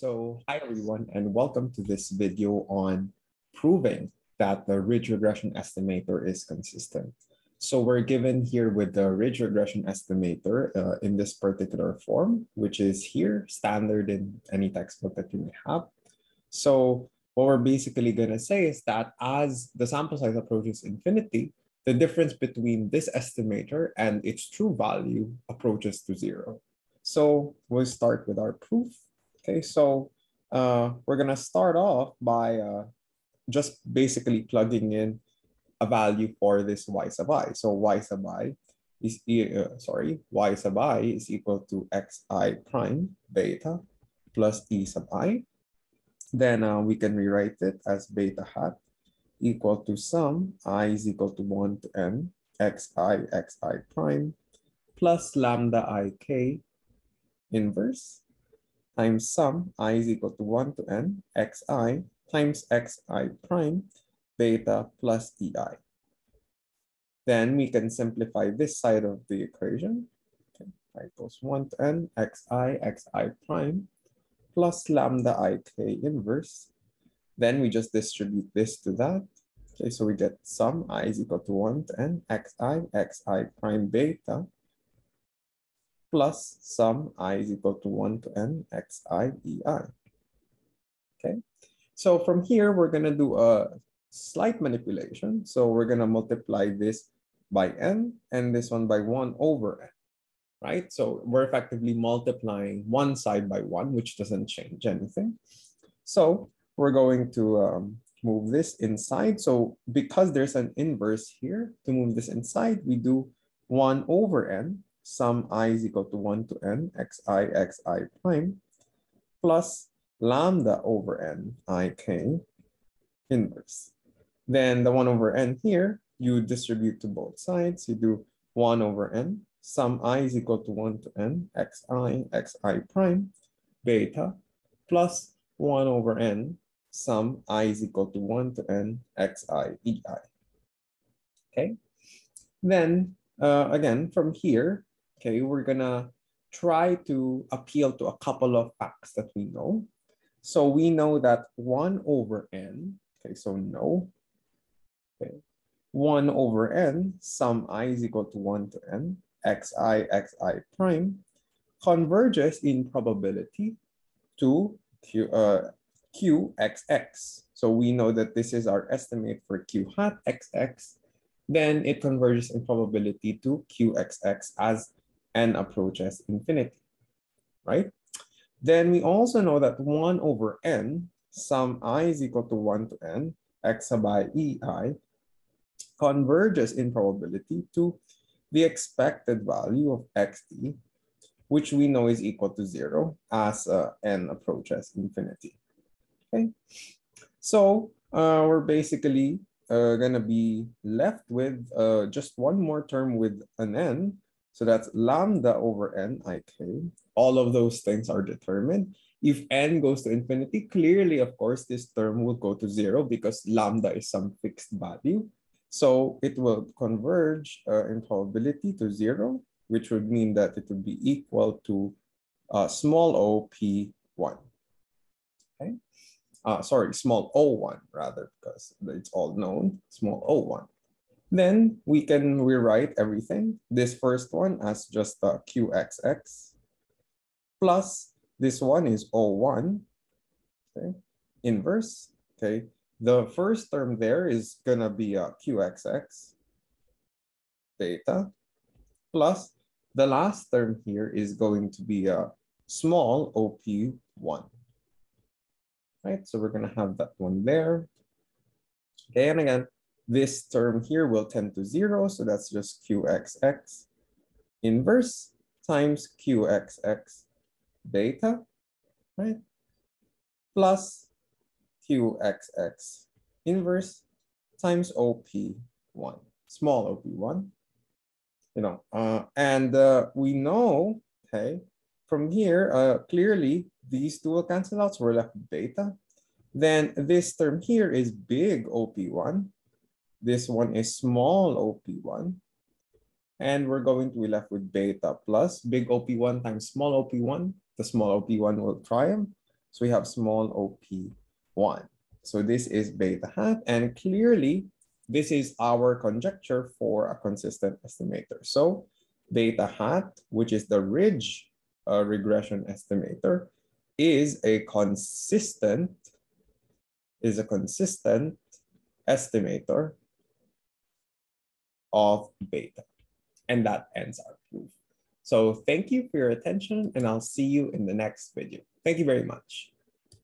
So hi everyone and welcome to this video on proving that the ridge regression estimator is consistent. So we're given here with the ridge regression estimator uh, in this particular form, which is here standard in any textbook that you may have. So what we're basically going to say is that as the sample size approaches infinity, the difference between this estimator and its true value approaches to zero. So we'll start with our proof. Okay, so uh, we're gonna start off by uh, just basically plugging in a value for this y sub i. So y sub i is, uh, sorry, y sub i is equal to xi prime beta plus e sub i. Then uh, we can rewrite it as beta hat equal to sum i is equal to 1 to n xi xi prime plus lambda ik inverse times sum i is equal to 1 to n xi times xi prime beta plus ei. Then we can simplify this side of the equation. Okay, i equals 1 to n xi xi prime plus lambda ik inverse. Then we just distribute this to that. Okay, so we get sum i is equal to 1 to n xi xi prime beta plus sum i is equal to 1 to n x i e i. Okay, so from here, we're going to do a slight manipulation. So we're going to multiply this by n and this one by 1 over n, right? So we're effectively multiplying one side by one, which doesn't change anything. So we're going to um, move this inside. So because there's an inverse here, to move this inside, we do 1 over n sum i is equal to 1 to n xi xi prime plus lambda over n ik inverse. Then the 1 over n here, you distribute to both sides. You do 1 over n sum i is equal to 1 to n xi xi prime beta plus 1 over n sum i is equal to 1 to n xi ei. Okay, then uh, again from here, okay, we're gonna try to appeal to a couple of facts that we know. So we know that 1 over n, okay, so no, okay, 1 over n, sum i is equal to 1 to n, xi, xi prime, converges in probability to q, uh, qxx. So we know that this is our estimate for q hat xx, then it converges in probability to qxx as n approaches infinity, right? Then we also know that 1 over n, sum i is equal to 1 to n, x by ei, converges in probability to the expected value of xt, which we know is equal to 0 as uh, n approaches infinity. Okay, so uh, we're basically uh, going to be left with uh, just one more term with an n, so that's lambda over n ik. All of those things are determined. If n goes to infinity, clearly, of course, this term will go to zero because lambda is some fixed value. So it will converge uh, in probability to zero, which would mean that it would be equal to uh, small o p1. Okay, uh, sorry, small o1 rather, because it's all known, small o1. Then we can rewrite everything. This first one as just a QXX plus this one is O1, okay, inverse, okay. The first term there is gonna be a QXX beta plus the last term here is going to be a small OP1, right? So we're gonna have that one there. Okay, and again, this term here will tend to zero, so that's just qxx inverse times qxx beta, right? Plus qxx inverse times op1, small op1. You know, uh, and uh, we know, okay, from here, uh, clearly these two will cancel out, so we're left with beta. Then this term here is big op1, this one is small OP1. And we're going to be left with beta plus big OP1 times small OP1. The small OP1 will triumph. So we have small op1. So this is beta hat, and clearly this is our conjecture for a consistent estimator. So beta hat, which is the ridge uh, regression estimator, is a consistent is a consistent estimator of beta. And that ends our proof. So thank you for your attention and I'll see you in the next video. Thank you very much.